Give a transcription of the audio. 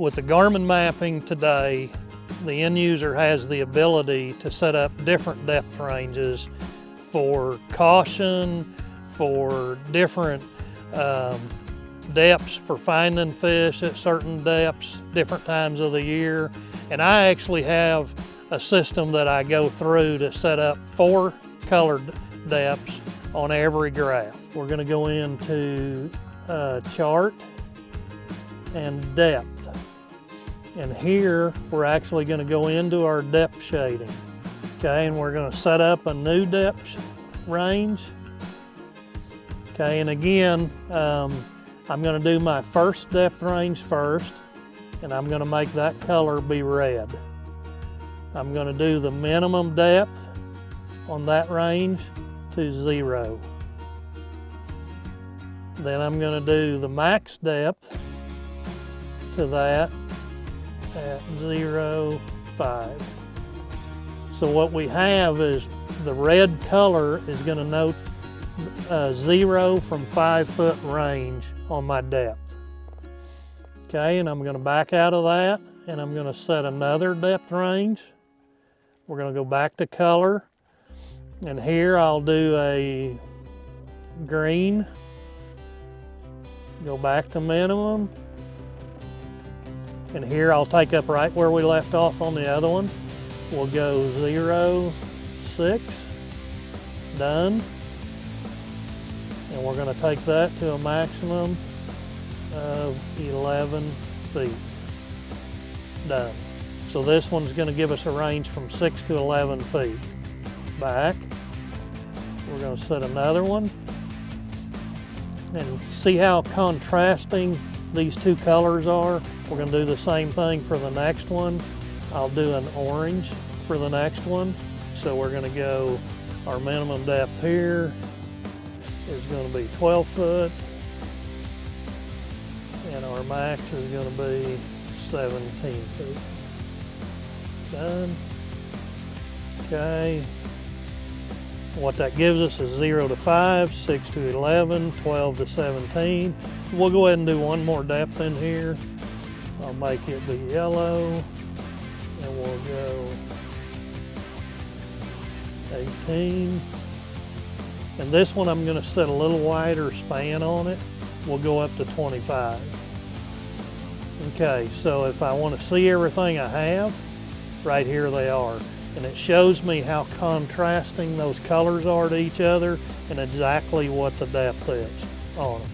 With the Garmin mapping today, the end user has the ability to set up different depth ranges for caution, for different um, depths for finding fish at certain depths, different times of the year. And I actually have a system that I go through to set up four colored depths on every graph. We're gonna go into uh, chart and depth. And here, we're actually gonna go into our depth shading. Okay, and we're gonna set up a new depth range. Okay, and again, um, I'm gonna do my first depth range first, and I'm gonna make that color be red. I'm gonna do the minimum depth on that range to zero. Then I'm gonna do the max depth to that at zero, five. So what we have is the red color is gonna note uh, zero from five foot range on my depth. Okay, and I'm gonna back out of that and I'm gonna set another depth range. We're gonna go back to color and here I'll do a green, go back to minimum, and here I'll take up right where we left off on the other one. We'll go zero, six, done. And we're gonna take that to a maximum of 11 feet. Done. So this one's gonna give us a range from six to 11 feet. Back. We're gonna set another one. And see how contrasting these two colors are? We're gonna do the same thing for the next one. I'll do an orange for the next one. So we're gonna go our minimum depth here, is going to be 12 foot and our max is going to be 17 feet. Done. Okay. What that gives us is 0 to 5, 6 to 11, 12 to 17. We'll go ahead and do one more depth in here. I'll make it be yellow and we'll go 18. And this one I'm gonna set a little wider span on it. We'll go up to 25. Okay, so if I wanna see everything I have, right here they are. And it shows me how contrasting those colors are to each other and exactly what the depth is on them.